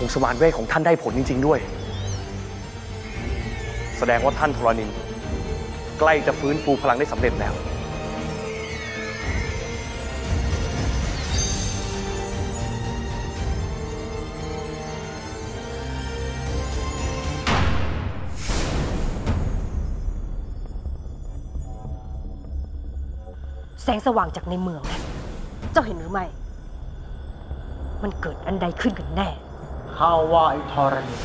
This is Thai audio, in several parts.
องสมานเวทของท่านได้ผลจริง ๆ ด้วย แสดงว่าท่านทรณิน ใกล้จะฟื้นฟูพลังได้สำเร็จแล้ว แสงสว่างจากในเมือง เจ้าเห็นหรือไม่ มันเกิดอันใดขึ้นกันแน่ ข้าว่าไอ้ทรณี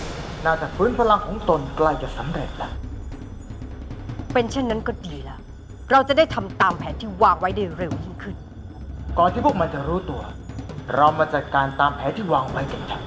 น่าจะฟื้นพลังของตนใกล้จะสำเร็จแล้ว เป็นเช่นนั้นก็ดีละเราจะได้ทำตามแผนที่วางไว้ได้เร็วยิ่งขึ้น ก่อนที่พวกมันจะรู้ตัว เรามาจัดการตามแผนที่วางไว้กันเถอะ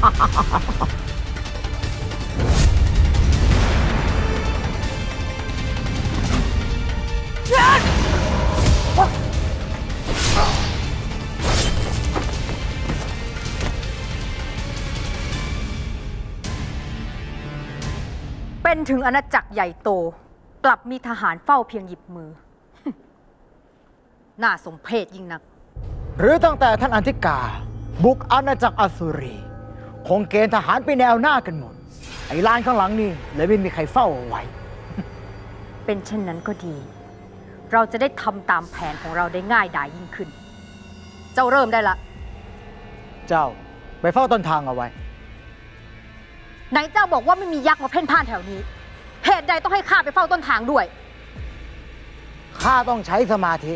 เป็นถึงอาณาจักรใหญ่โต กลับมีทหารเฝ้าเพียงหยิบมือ น่าสมเพชยิ่งนัก หรือตั้งแต่ท่านอันธิกา บุกอาณาจักรอสุรี คงเกณฑ์ทหารไปแนวหน้ากันหมด ไอ้ลานข้างหลังนี่เลยไม่มีใครเฝ้าเอาไว้ เป็นเช่นนั้นก็ดี เราจะได้ทำตามแผนของเราได้ง่ายดายยิ่งขึ้น เจ้าเริ่มได้ละ เจ้าไปเฝ้าต้นทางเอาไว้ ไหนเจ้าบอกว่าไม่มียักษ์มาเพ่นพ่านแถวนี้ เหตุใดต้องให้ข้าไปเฝ้าต้นทางด้วย ข้าต้องใช้สมาธิ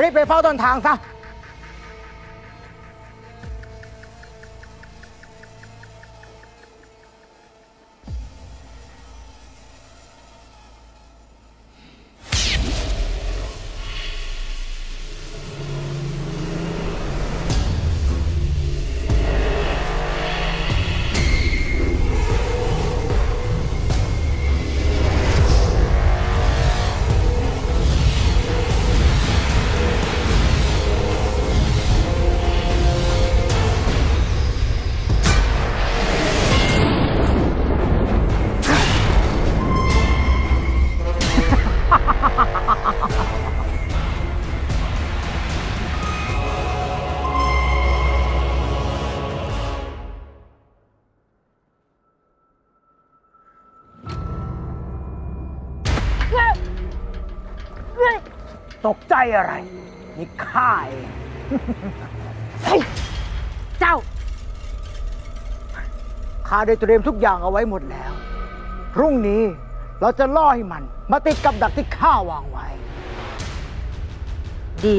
รีบไปเฝ้าต้นทางซะ ตกใจอะไร นี่ข้าเองเจ้า ข้าได้เตรียมทุกอย่างเอาไว้หมดแล้ว พรุ่งนี้เราจะล่อให้มัน มาติดกับดักที่ข้าวางไว้ ดี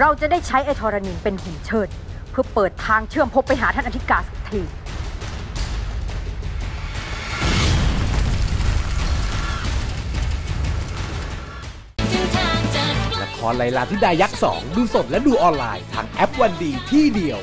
เราจะได้ใช้ไอ้ธรณินเป็นหุ่นเชิด เพื่อเปิดทางเชื่อมพบไปหาท่านอธิกาสักที รไลลาธิดายักษ์ 2 ดูสดและดูออนไลน์ทางแอปวันดีที่เดียว